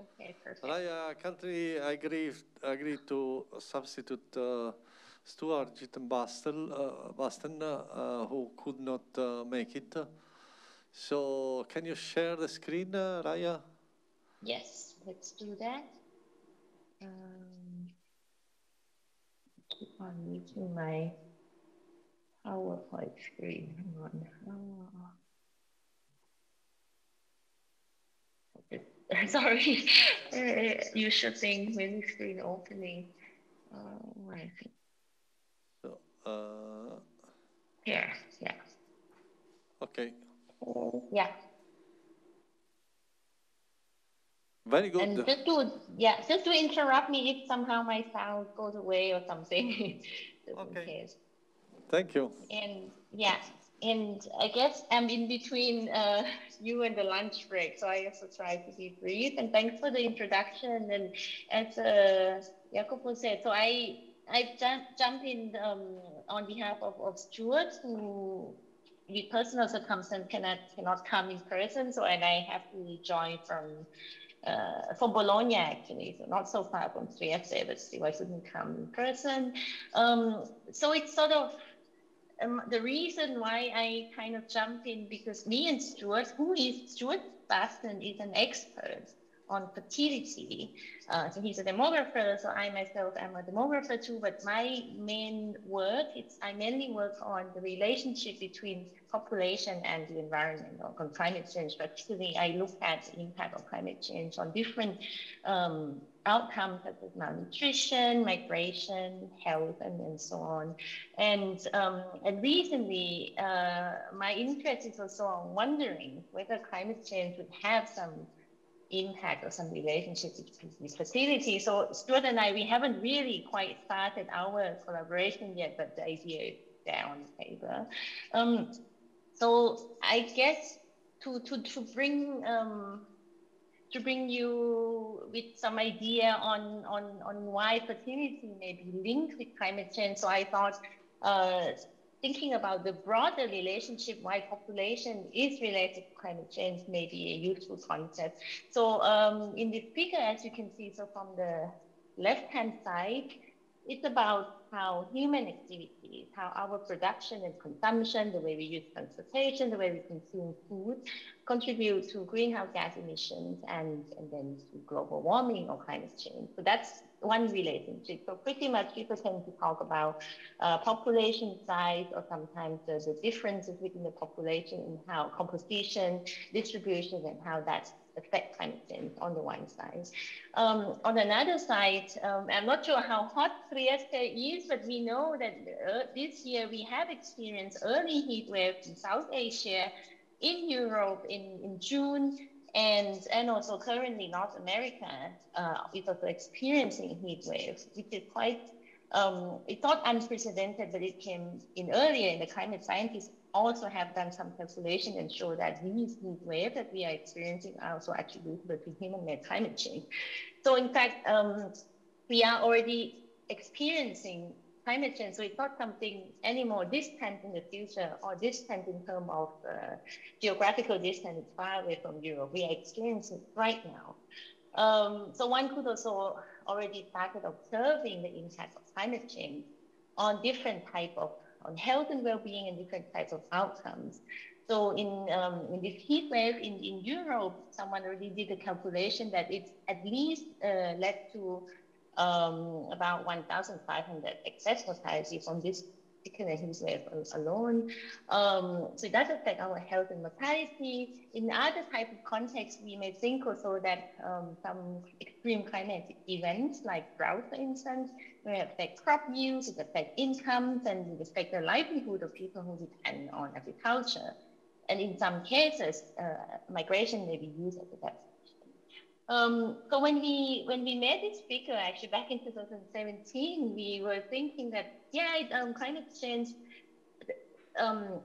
Okay, perfect. I uh, can't agree, agree to substitute uh, Stuart Gietel-Basten, uh, Basten, uh, who could not uh, make it. So can you share the screen, uh, Raya? Yes, let's do that. Um, keep on using my PowerPoint screen. Hang on. Oh. Sorry, you should think with screen opening. Uh, I think. So, uh, Here, yeah. okay, Yeah. very good. And just to yeah, just to interrupt me if somehow my sound goes away or something. Okay. Thank you. And yeah, and I guess I'm in between uh, you and the lunch break, so I also try to be brief. And thanks for the introduction. And as uh, Jacopo said, so I I jump jump in um, on behalf of, of Stuart, who with personal circumstance cannot cannot come in person, so and I have to join from uh, from Bologna actually, so not so far from Trieste, but still I couldn't come in person. Um, so it's sort of um, the reason why I kind of jumped in because me and Stuart, who is Stuart Basten, is an expert on fertility. Uh, so he's a demographer, so I myself am a demographer too. But my main work, it's I mainly work on the relationship between population and the environment, on climate change. Particularly, I look at the impact of climate change on different um, outcomes such as malnutrition, migration, health, and, and so on. And um, and recently, uh, my interest is also on wondering whether climate change would have some impact or some relationship with, with fertility. So Stuart and I, we haven't really quite started our collaboration yet, but the idea is there on the paper. Um, so I guess to to to bring um, to bring you with some idea on on on why fertility may be linked with climate change. So I thought. Uh, thinking about the broader relationship why population is related to climate change may be a useful concept. So um, in this figure, as you can see, so from the left-hand side, it's about how human activities, how our production and consumption, the way we use transportation, the way we consume food, contribute to greenhouse gas emissions and, and then to global warming or climate change. So that's one relationship. So pretty much people tend to talk about uh, population size or sometimes the, differences within the population and how composition, distribution, and how that affect climate change on the one side. Um, on another side, um, I'm not sure how hot Trieste is, but we know that uh, this year we have experienced early heat waves in South Asia, in Europe in, in June, and, and also currently North America uh, is also experiencing heat waves, which is quite, um, it's not unprecedented, but it came in earlier in the climate scientists also have done some calculation and show that these heat waves that we are experiencing are also attributable to human-made climate change. So in fact, um, we are already experiencing climate change. So it's not something any more distant in the future or distant in terms of uh, geographical distance. Far away from Europe. We are experiencing right now. Um, so one could also already started observing the impact of climate change on different type of on health and well-being and different types of outcomes. So in, um, in this heat wave in, in Europe, someone already did a calculation that it's at least uh, led to um, about 1,500 excess mortality from this particular wave alone. Um, so it does affect our health and mortality. In other type of context, we may think also that um, some extreme climatic events like drought, for instance, may affect crop yields, it affect incomes, and it affect the livelihood of people who depend on agriculture. And in some cases, uh, migration may be used as a. Um, so when we when we made this figure actually back in 2017, we were thinking that yeah, it, um, climate change, um,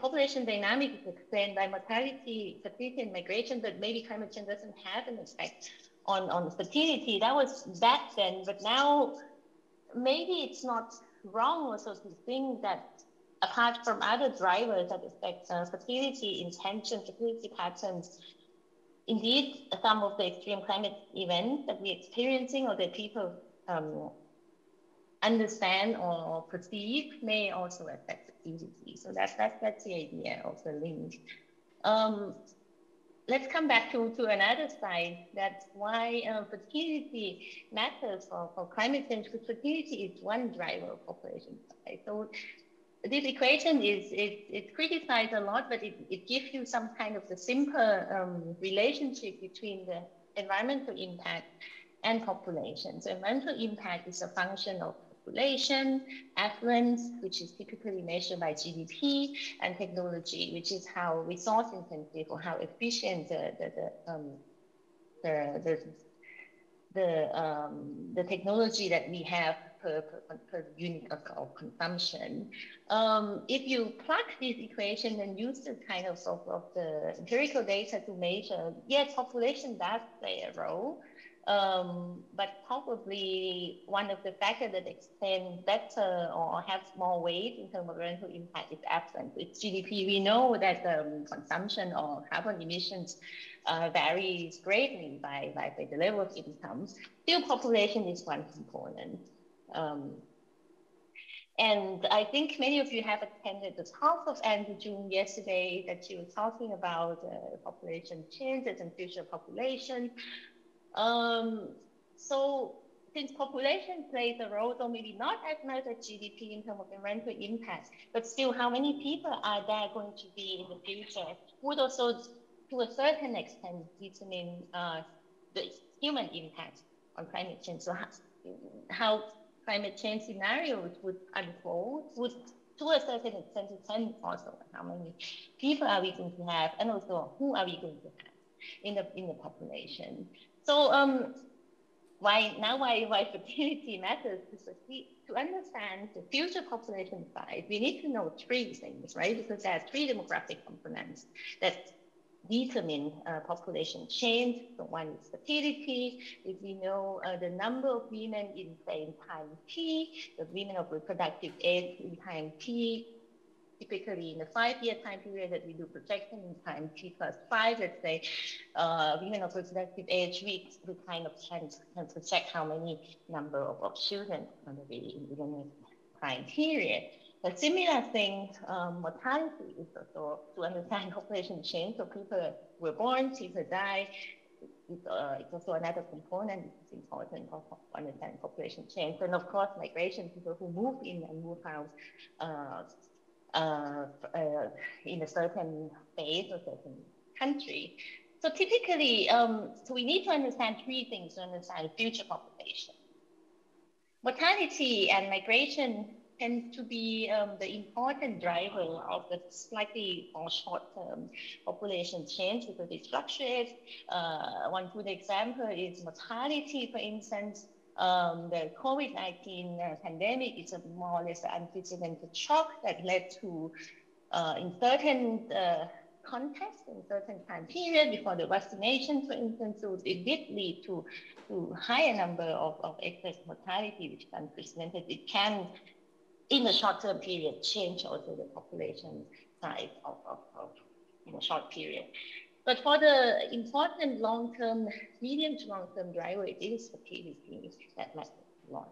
population dynamic is explained by mortality, fertility, and migration, but maybe climate change doesn't have an effect on on fertility. That was back then, but now maybe it's not wrong also to think that apart from other drivers that affect uh, fertility intention, fertility patterns, indeed, some of the extreme climate events that we're experiencing or that people um, understand or perceive may also affect fertility. So that's, that's, that's the idea of the link. Um, let's come back to, to another side. That's why uh, fertility matters for, for climate change, because fertility is one driver of population size. So this equation is, is, is criticized a lot, but it, it gives you some kind of the simple um, relationship between the environmental impact and population. So environmental impact is a function of population, affluence, which is typically measured by GDP, and technology, which is how resource intensive or how efficient the, the, the, um, the, the, the, um, the technology that we have per, per, per unit of, of consumption. Um, if you plug this equation and use the kind of, of, of the empirical data to measure, yes, population does play a role, um, but probably one of the factors that explain better or have more weight in terms of rental impact is affluence. It's GDP. We know that um, consumption or carbon emissions uh, varies greatly by, by, by, the level of income. Still, population is one component. Um, and I think many of you have attended the talk of Anne Goujon yesterday that she was talking about uh, population changes and future population. Um, so since population plays a role, though maybe not as much as GDP in terms of the environmental impact, but still how many people are there going to be in the future would also, to a certain extent, determine uh, the human impact on climate change. So how, how climate change scenarios would unfold would to a certain extent depend also on how many people are we going to have and also who are we going to have in the in the population. So um, why now why why fertility matters we, to understand the future population size, we need to know three things, right? Because there are three demographic components that determine uh, population change. So one is fertility. If we know uh, the number of women in time T, the women of reproductive age in time T, typically in the five-year time period that we do projection in time T plus five, let's say, uh, women of reproductive age, we, we kind of can, can project how many number of, of children going to be in the time period. A similar thing, um, mortality is also to understand population change. So people were born, people die. It's, uh, it's also another component. It's important for understanding population change. And of course, migration, people who move in and move out uh, uh, uh, in a certain phase or certain country. So typically, um, so we need to understand three things to understand future population. Mortality and migration tends to be um, the important driver of the slightly more short-term population change because it fluctuates. Uh, one good example is mortality, for instance. Um, the COVID-19 uh, pandemic is a more or less unprecedented shock that led to, uh, in certain uh, contexts, in certain time period before the vaccination, for instance, so it did lead to, to higher number of, of excess mortality, which is unprecedented. It can in the short-term period, change also the population size of, of, of in a short period. But for the important long-term, medium to long-term driver, it is fertility that matters a lot.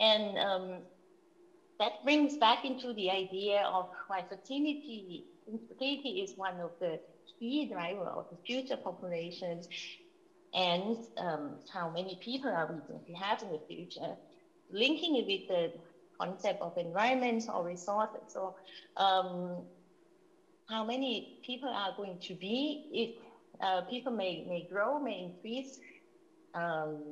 And um, that brings back into the idea of why fertility, fertility is one of the key driver of the future populations and um, how many people are we going to have in the future. Linking it with the concept of environment or resources. So um, how many people are going to be, if uh, people may, may grow, may increase um,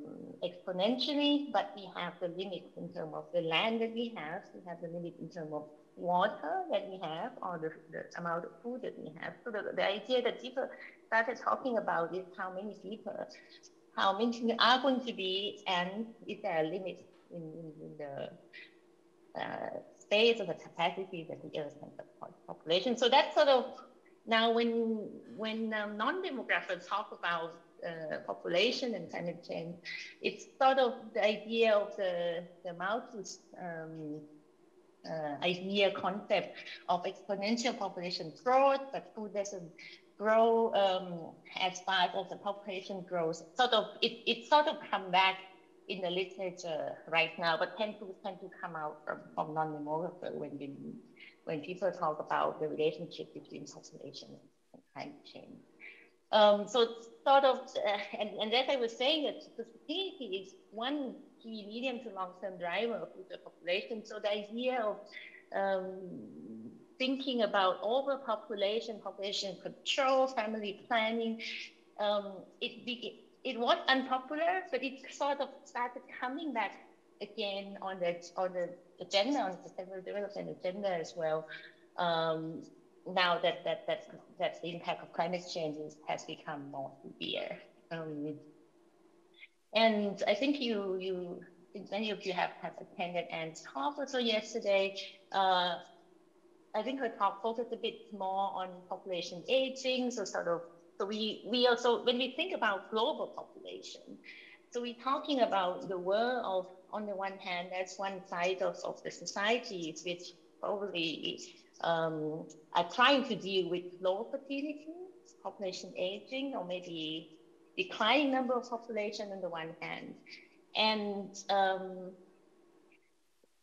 exponentially, but we have the limit in terms of the land that we have, we have the limit in terms of water that we have, or the, the amount of food that we have. So the, the idea that people started talking about is how many people, how many are going to be, and is there a limit in, in, in the space or the capacity that the Earth can support population. So that's sort of now when when um, non-demographers talk about uh, population and climate change, it's sort of the idea of the the Malthus um, uh, idea concept of exponential population growth, but food doesn't grow um, as fast as the population grows. Sort of, it, it sort of come back in the literature right now, but tend to tend to come out from, from non-demographer when we, when people talk about the relationship between population and climate change. Um, so sort of, uh, and, and as I was saying, that sustainability is one key medium to long-term driver of future population. So the idea of um, thinking about overpopulation, population control, family planning, um, it, it was unpopular, but it sort of started coming back again on the on the agenda, on the sustainable development agenda as well. Um, now that that that that the impact of climate change has become more severe. Um, and I think you you many of you have, have attended Anne's talk also yesterday. Uh, I think her talk focused a bit more on population aging, so sort of so we we also when we think about global population, so we're talking about the world of on the one hand, that's one side of, of the societies which probably um, are trying to deal with low fertility, population aging, or maybe declining number of population on the one hand. And um,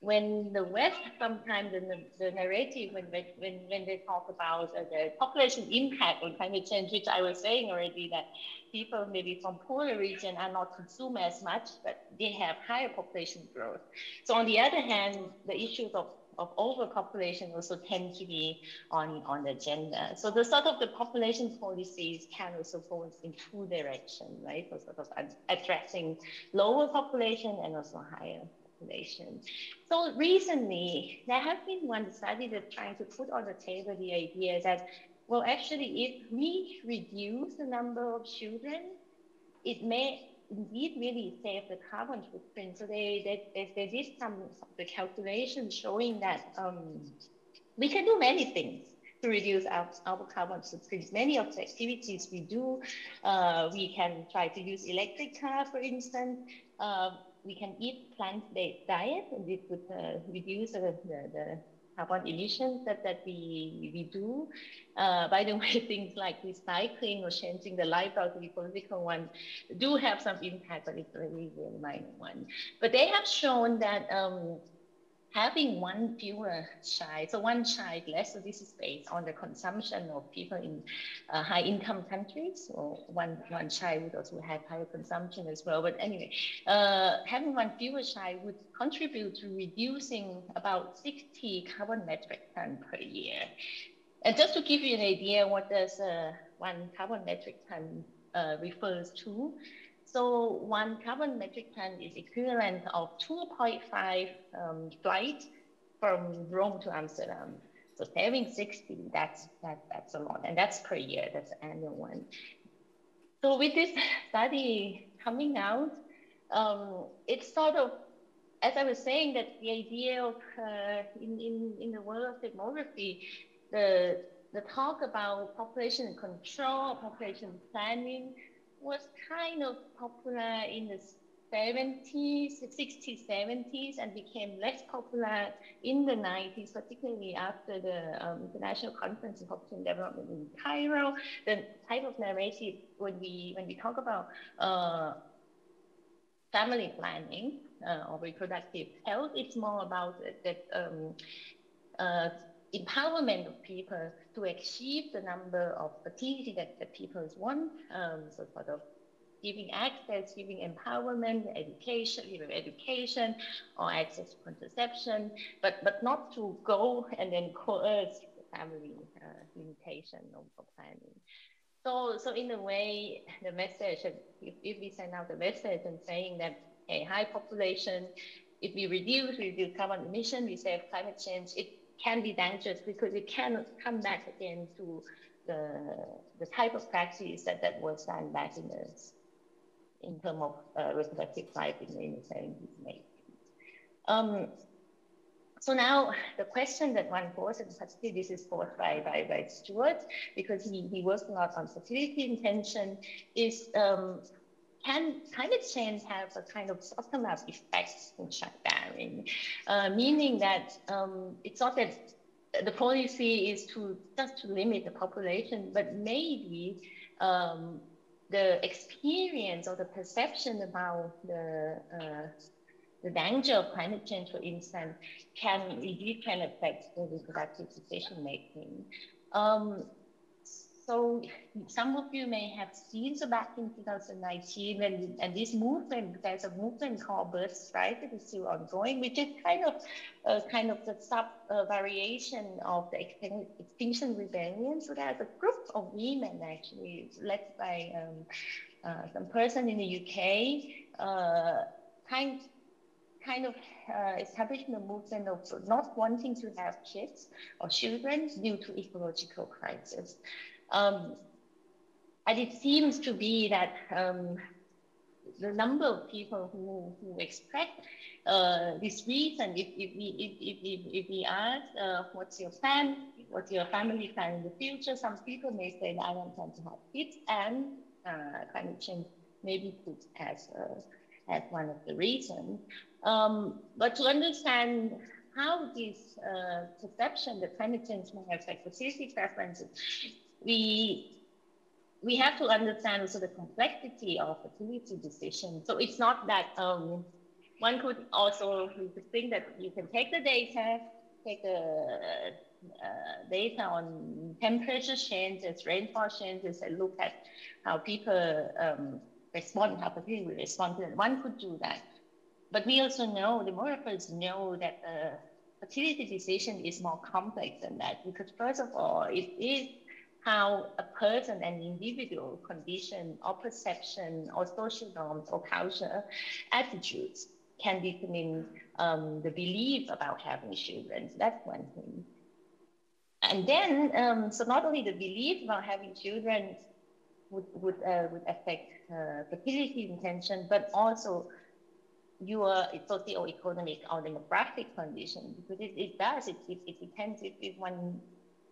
when the West sometimes in the, the narrative, when, when, when they talk about uh, the population impact on climate change, which I was saying already that people maybe from poorer region are not consume as much, but they have higher population growth. So on the other hand, the issues of of overpopulation also tend to be on, on the agenda. So the sort of the population policies can also go in two directions, right? For sort of addressing lower population and also higher population. So recently, there have been one study that trying to put on the table the idea that, well, actually, if we reduce the number of children, it may indeed really save the carbon footprint. So they, they, they, did some the calculation showing that um, we can do many things to reduce our, our carbon footprint. Many of the activities we do, uh, we can try to use electric car, for instance. Uh, we can eat plant-based diet, and it would uh, reduce the, the, carbon emissions that, that we, we do. Uh, by the way, things like recycling or changing the lifestyle to be political one do have some impact, but it's a really, really minor one. But they have shown that um, having one fewer child, so one child less, so this is based on the consumption of people in uh, high income countries, or one, one child would also have higher consumption as well. But anyway, uh, having one fewer child would contribute to reducing about 60 carbon metric ton per year. And just to give you an idea what does uh, one carbon metric ton uh, refers to, so one carbon metric ton is equivalent of 2.5 um, flights from Rome to Amsterdam. So saving 60, that's, that, that's a lot. And that's per year, that's annual one. So with this study coming out, um, it's sort of, as I was saying, that the idea of uh, in, in, in the world of demography, the, the talk about population control, population planning, was kind of popular in the 70s, 60s, 70s, and became less popular in the 90s, particularly after the um, International Conference on Population Development in Cairo. The type of narrative when we when we talk about uh, family planning uh, or reproductive health, it's more about that um, uh, empowerment of people to achieve the number of fertility that, that people want. Um, so sort of giving access, giving empowerment, education, even education or access to contraception, but, but not to go and then coerce the family uh, limitation of planning. So, so in a way, the message, if, if we send out the message and saying that a high population, if we reduce, we reduce carbon emission, we save climate change, it can be dangerous because it cannot come back again to the, the type of practice that, that was done back in the in terms of uh, reproductive life in the, in the 70s and 80s. Um, so now the question that one poses, and particularly this is posed by, by, by Stuart, because he, he works a lot on fertility intention, is um, can climate change have a kind of bottom-up effect in childbearing, uh, meaning that um, it's not that the policy is to just to limit the population, but maybe um, the experience or the perception about the uh, the danger of climate change, for instance, can indeed can affect the reproductive decision making. Um, so some of you may have seen, so back in 2019, and, and this movement, there's a movement called BirthStrike that is still ongoing, which is kind of uh, kind of the sub uh, variation of the Extinction Rebellion. So there's a group of women actually led by um, uh, some person in the UK, uh, kind kind of uh, establishing a movement of not wanting to have kids or children due to ecological crisis. Um, and it seems to be that um, the number of people who, who express uh, this reason, if, if, we, if, if, if we ask, uh, what's your plan, what's your family plan in the future, some people may say, I don't want to have kids, and uh, climate change maybe put as, uh, as one of the reasons. Um, but to understand how this uh, perception that climate change may affect fertility preferences we we have to understand also the complexity of fertility decision. So it's not that um, one could also think that you can take the data, take the uh, data on temperature changes, rainfall changes, and look at how people um, respond, how fertility respond to it. One could do that. But we also know, the demographers know that the fertility decision is more complex than that because first of all, it is how a person, an individual condition or perception or social norms or culture attitudes can determine um, the belief about having children. That's one thing. And then, um, so not only the belief about having children would, would, uh, would affect uh, fertility intention, but also your socio-economic or demographic condition, because it, it does, it, it, it depends if, if one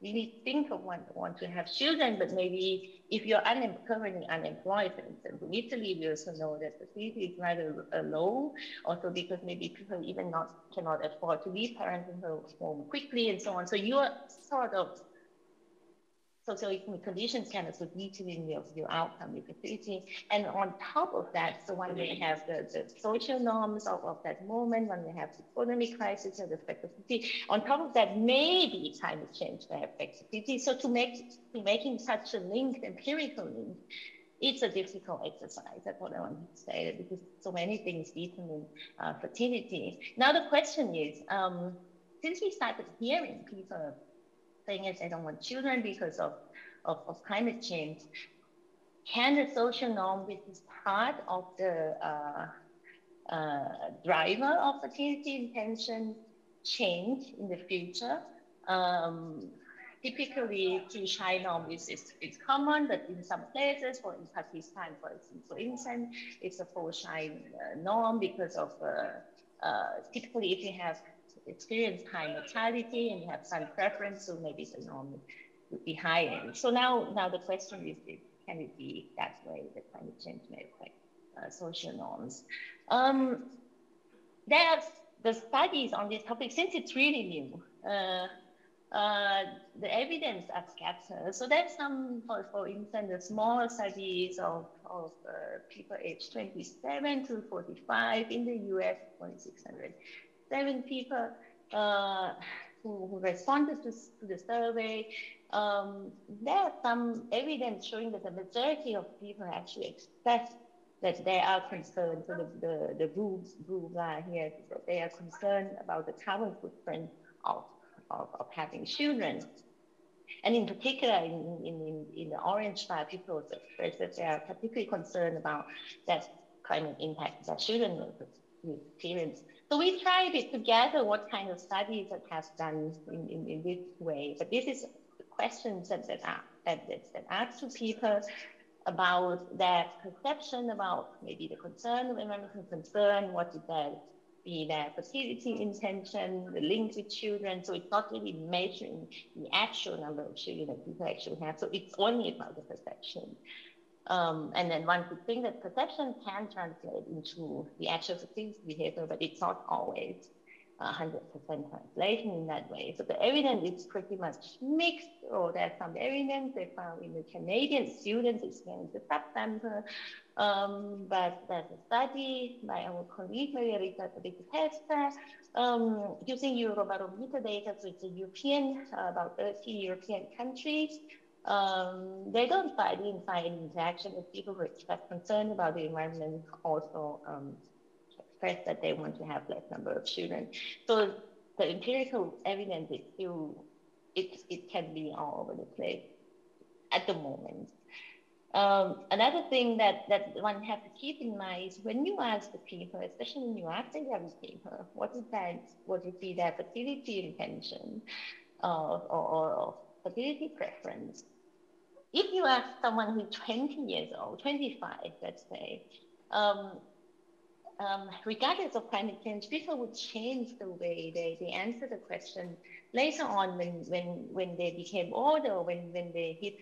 really think of want, want to have children, but maybe if you're un- currently unemployed, for instance, in Italy, we also know that the fertility is rather low, also because maybe people even not cannot afford to leave parenting home quickly and so on. So you're sort of socioeconomic conditions kind of determine your, your outcome, your fertility. And on top of that, so when we have the, the social norms of, of that moment, when we have the economic crisis and the fertility, on top of that, maybe climate change may affect fertility. So to make to making such a link, empirical link, it's a difficult exercise. That's what I want to say, because so many things determine uh, fertility. Now the question is, um, since we started hearing people saying is they don't want children because of, of, of climate change. Can the social norm, which is part of the uh, uh, driver of fertility intention, change in the future? Um, typically, child norm is, is, is common, but in some places, for in Pakistan, for instance, for instance it's a four child uh, norm because of uh, uh, typically if you have experience high mortality and you have some preference, so maybe the norm would be higher. So now, now the question is, can it be that way that climate change may affect uh, social norms? Um, there's the studies on this topic, since it's really new, uh, uh, the evidence are scattered. So there's some, for, for instance, the small studies of, of uh, people aged 27 to 45 in the US, 2600 seven people uh, who, who, responded to, to the survey. Um, are some evidence showing that the majority of people actually express that they are concerned, so the, the, the blue, blue line here, they are concerned about the carbon footprint of, of, of having children. And in particular, in, in, in, in the orange bar, people express that they are particularly concerned about that climate impact that children will experience. So we tried it together what kind of studies that has done in, in, in this way. But this is questions that, that, are, that, that, that ask to people about their perception about maybe the concern, the environmental concern, what would that be their fertility intention, the link with children. So it's not really measuring the actual number of children that people actually have. So it's only about the perception. Um, and then one could think that perception can translate into the actual fertility behavior, but it's not always. 100% translation in that way. So the evidence is pretty much mixed, or there's some evidence they found in the Canadian students experience the subsample. Um, but there's a study by our colleague Maria Rita Testa um, using Eurobarometer data, so it's a European, uh, about 30 European countries. Um, they don't find, didn't find interaction with people who express concern about the environment also um, express that they want to have less number of children. So the empirical evidence is still, it, it can be all over the place at the moment. Um, another thing that, that one has to keep in mind is when you ask the people, especially when you ask the young people, what is that, what would be their fertility intention uh, or, or fertility preference? If you ask someone who's 20 years old, 25, let's say, um, um, regardless of climate change, people would change the way they, they answer the question later on when, when, when they became older, when, when they hit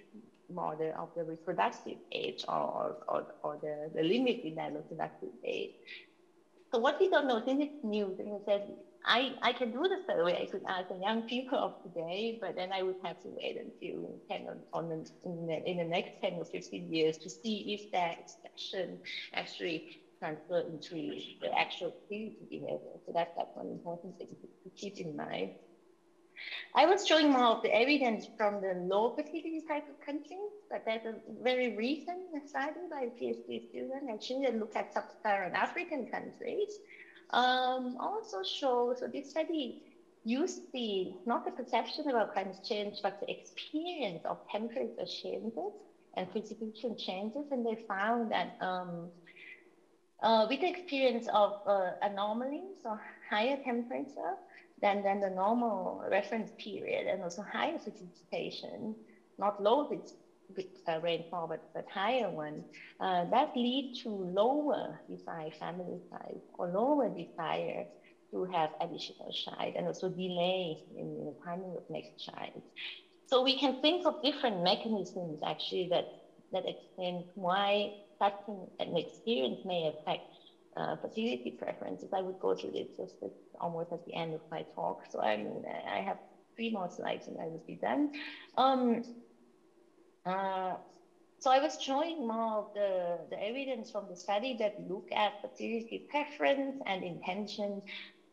more the, of the reproductive age or, or, or the, the limit in that reproductive age. So what we don't know, since it's new, then said, I, I can do the survey, I could ask the young people of today, but then I would have to wait until 10 on, on the, in, the, in the next 10 or 15 years to see if that expression actually transfer into the actual activity behavior. So that's, that's one important thing to keep in mind. I was showing more of the evidence from the low fertility type of countries, but there's a very recent study by a PhD student actually that looked at sub-Saharan African countries. Um, also shows, so this study used the, not the perception about climate change, but the experience of temperature changes and precipitation changes. And they found that um, uh, with the experience of uh, anomalies or higher temperature than, than the normal reference period and also higher precipitation, not low uh, rainfall, but, but higher one, uh, that lead to lower desired family size or lower desire to have additional child and also delay in the timing of next child. So we can think of different mechanisms actually that, that explain why such an experience may affect uh, fertility preferences. I would go through this just almost at the end of my talk. So I mean, I have three more slides and I will be done. Um, uh, so I was showing more of the, the evidence from the study that look at fertility preference and intention.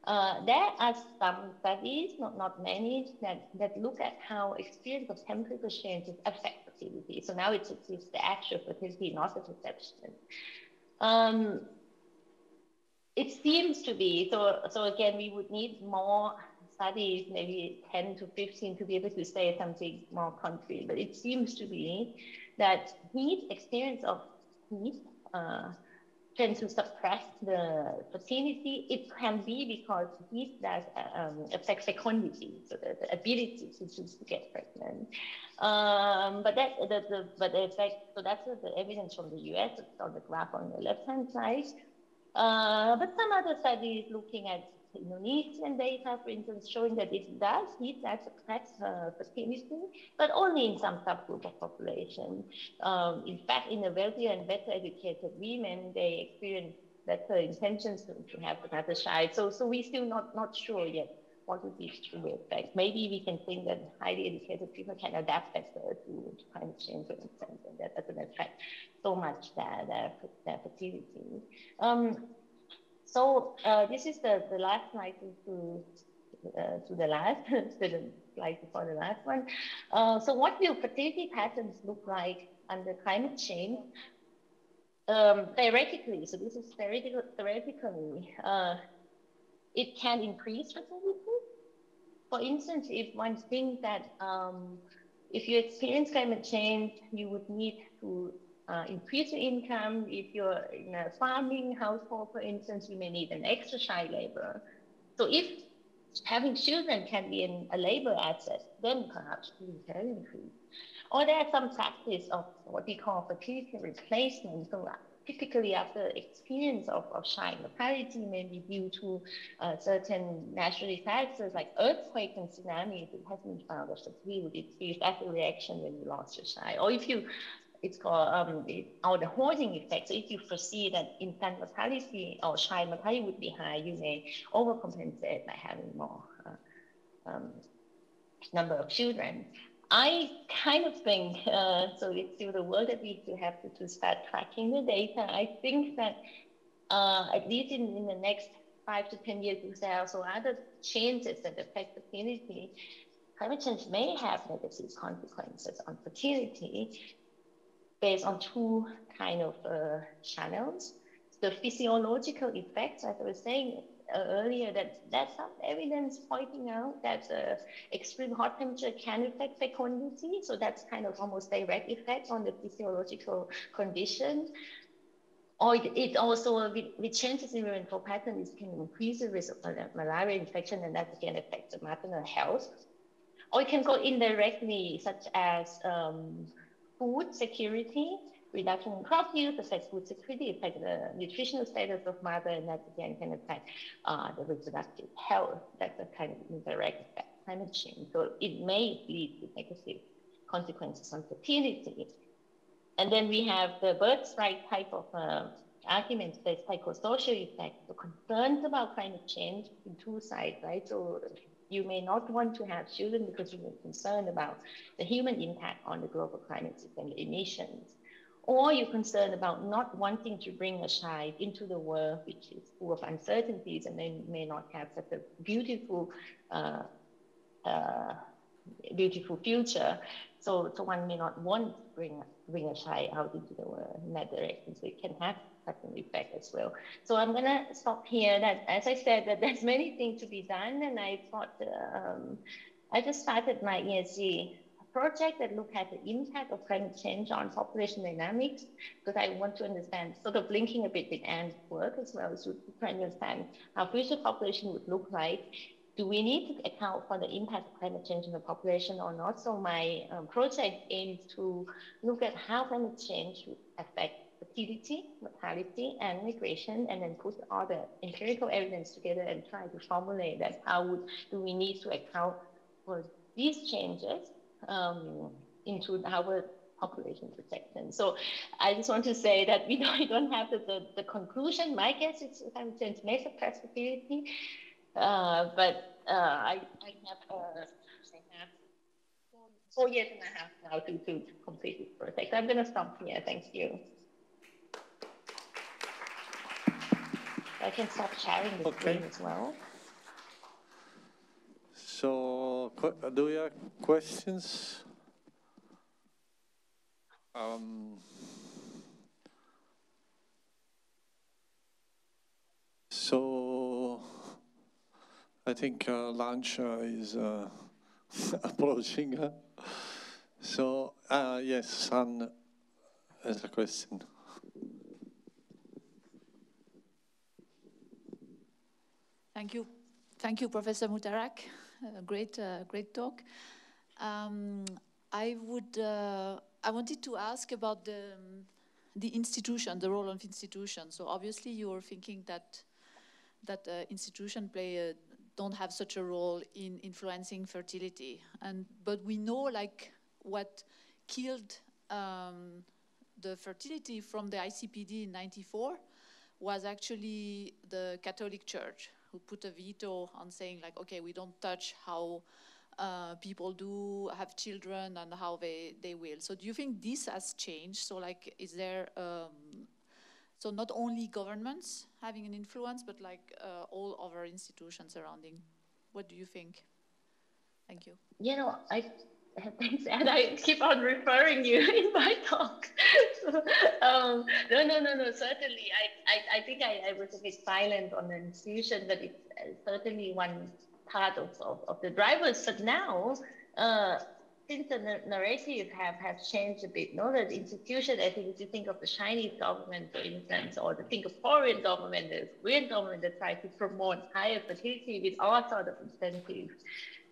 Uh, there are some studies, not, not many, that, that look at how experience of temperature changes affect fertility. So now it's, it's the actual fertility, not the perception. Um, it seems to be, so, so again, we would need more maybe 10 to 15 to be able to say something more concrete, but it seems to be that heat, experience of heat, uh, to suppress the fertility. It can be because heat does um, affect fecundity, so the, the ability to, to, get pregnant. Um, but that the, the but the effect. So that's the evidence from the U.S. It's on the graph on the left-hand side. Uh, but some other studies looking at Indonesian data, for instance, showing that it does heat that affects uh, fertility, but only in some subgroup of population. Um, in fact, in the wealthier and better educated women, they experience better intentions to, have another child. So, so we're still not, not sure yet what would be true effect. Maybe we can think that highly educated people can adapt better to climate change, for instance, and that doesn't affect so much their, their, their fertility. Um, so uh, this is the, the last slide to, uh, to the last, to the slide before the last one. Uh, so what will fertility patterns look like under climate change? Um, theoretically, so this is theoretical, theoretically, uh, it can increase fertility. For instance, if one thinks that um, if you experience climate change, you would need to uh, increase your income. If you're in a farming household, for instance, you may need an extra child labor. So if having children can be an, a labor asset, then perhaps you can increase. Or there are some practice of what we call fertility replacement. So typically after experience of, of child mortality may be due to uh, certain natural disasters like earthquakes and tsunamis, it has been found that will decrease as a reaction when you lost your child. Or if you it's called um, it, or the hoarding effect. So if you foresee that infant mortality or child mortality would be high, you may overcompensate by having more uh, um, number of children. I kind of think, uh, so it's still the work that we still have to, to start tracking the data. I think that uh, at least in, in the next five to 10 years, there are also other changes that affect fertility, climate change may have negative consequences on fertility based on two kind of uh, channels. The physiological effects, as I was saying, uh, earlier that there's some evidence pointing out that uh, extreme hot temperature can affect fecundity. So that's kind of almost direct effect on the physiological condition. Or it, it also, with, with, changes in rainfall patterns, can increase the risk of malaria infection and that can affect the maternal health. Or it can go indirectly, such as um, food security reduction in crop yield affects food security, affects the nutritional status of mother, and that again can affect uh, the reproductive health. That's a kind of indirect effect, climate change. So it may lead to negative consequences on fertility. And then we have the BirthStrike type of uh, arguments, the psychosocial effect, the concerns about climate change in two sides, right? So you may not want to have children because you're concerned about the human impact on the global climate system emissions. Or you're concerned about not wanting to bring a child into the world which is full of uncertainties and they may not have such a beautiful uh, uh, beautiful future so so one may not want to bring bring a child out into the world in that direction so it can have such an effect as well so i'm going to stop here that as i said that there's many things to be done and i thought um, i just started my ERC project that look at the impact of climate change on population dynamics, because I want to understand, sort of linking a bit with Anne's work as well, so to understand how future population would look like. Do we need to account for the impact of climate change on the population or not? So my um, project aims to look at how climate change affect fertility, mortality, and migration, and then put all the empirical evidence together and try to formulate that how would do we need to account for these changes um, into our population projection. So I just want to say that we don't, we don't have the, the, the conclusion. My guess is climate change may suppress fertility, uh, but uh, I, I have, uh, I have four, four years and a half now to, to, to complete this project. I'm going to stop here. Thank you. I can stop sharing the okay. screen as well. So, do you have questions? Um, so, I think uh, lunch uh, is uh, approaching. so, uh, yes, San has a question. Thank you. Thank you, Professor Muttarak a great, uh, great talk. Um, I would, uh, I wanted to ask about the, the institution, the role of institutions. So obviously you're thinking that that uh, institution play a, don't have such a role in influencing fertility. And but we know like what killed um, the fertility from the ICPD in 94 was actually the Catholic Church who put a veto on saying like, okay, we don't touch how uh, people do have children and how they, they will. So do you think this has changed? So like, is there, um, so not only governments having an influence, but like uh, all other institutions surrounding. What do you think? Thank you. You know, I thanks, and I keep on referring you in my talk. um, no, no, no, no. Certainly, I, I, I think I, I was a bit silent on the institution, but it's uh, certainly one part of, of, of the drivers. But now, uh, since the narrative have, have changed a bit, no, that institution, I think if you think of the Chinese government, for instance, or the think of Singaporean government, the Korean government that try to promote higher fertility with all sort of incentives,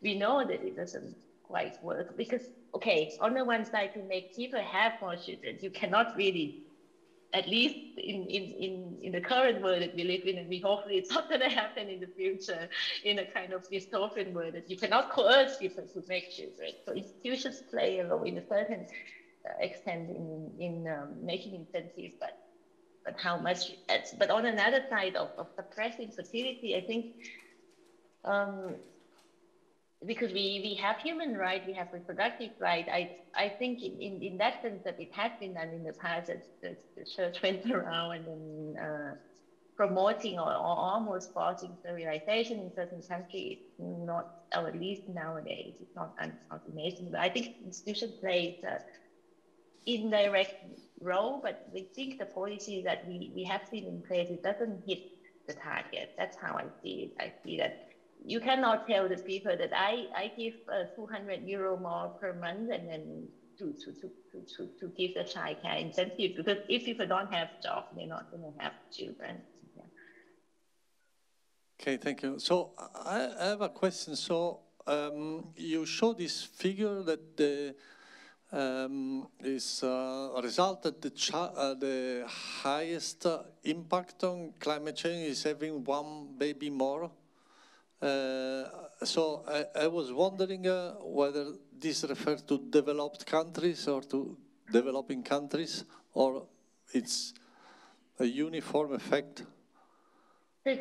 we know that it doesn't quite work because okay on the one side to make people have more children you cannot really at least in, in, in, in the current world that we live in, and we hopefully it's not going to happen in the future in a kind of dystopian world that you cannot coerce people to make children. So institutions play a role in a certain extent in, in um, making incentives, but but how much. But on another side of, of suppressing fertility, I think um, because we, we have human right, we have reproductive right. I I think in, in, that sense that it has been done in the past that the, church went around and then uh, promoting or, or, almost forcing sterilization in certain countries, not or at least nowadays, it's not not amazing. But I think institution plays a indirect role, but we think the policy that we, we have seen in place it doesn't hit the target. That's how I see it. I see that you cannot tell the people that I, I give uh, 200 euro more per month and then to, to, to, to, to give the child care incentive because if people don't have jobs, they're not going to have children. Okay, thank you. So I, I have a question. So um, you show this figure that the um, is uh, a result that the, uh, the highest uh, impact on climate change is having one baby more. Uh, so I, I, was wondering uh, whether this refers to developed countries or to developing countries, or it's a uniform effect.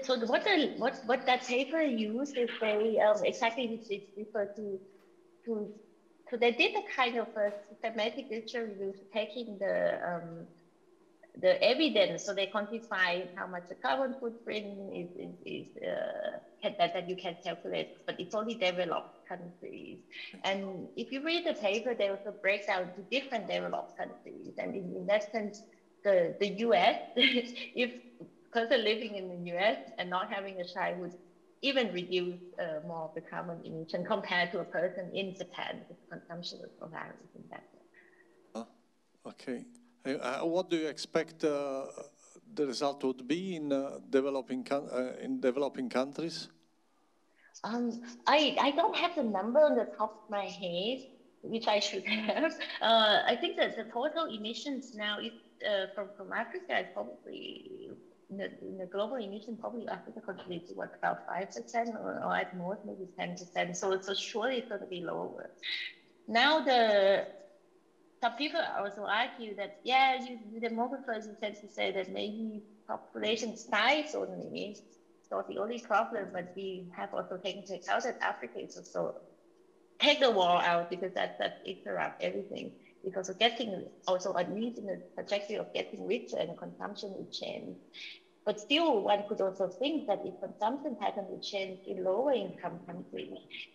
So what the, what what that paper used is they um, exactly refer to to so they did a kind of a systematic literature review, taking the um, the evidence, so they quantify how much the carbon footprint is, is, is uh, that, that you can calculate, but it's only developed countries. And if you read the paper, they also break down to different developed countries. And in, in that sense, the, the US, if because they're living in the US and not having a child would even reduce uh, more of the carbon emission compared to a person in Japan because consumption of varies in that way. Oh, okay. Uh, what do you expect uh, the result would be in uh, developing uh, in developing countries? Um, I I don't have the number on the top of my head, which I should have. Uh, I think that the total emissions now is from from Africa is probably in the, in the global emission, probably Africa contributes what about five percent or, or at most maybe ten percent. So so surely it's going to be lower. Now the some people also argue that yeah, you, demographers tend to say that maybe population size only is not the only problem, but we have also taken into account that Africa is also take the wall out because that that interrupt everything because of getting also at least in the trajectory of getting richer and consumption will change. But still, one could also think that if consumption pattern would change in lower income countries,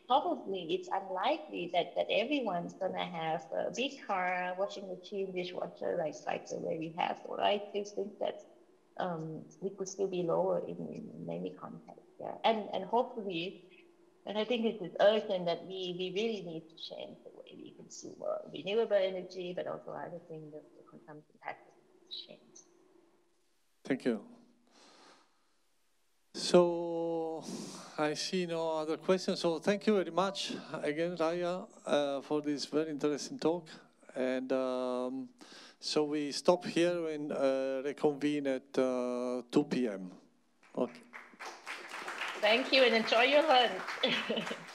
probably it's unlikely that, that everyone's gonna have a big car, washing machine, dishwasher, like, like the way we have. So I still think that um, we could still be lower in, in many contexts. Yeah. And, and hopefully, and I think it is urgent that we, we really need to change the way we consume renewable energy, but also other things that the consumption patterns change. Thank you. So I see no other questions. So thank you very much again, Raya, uh, for this very interesting talk. And um, so we stop here and uh, reconvene at uh, 2 p.m. Okay. Thank you and enjoy your lunch.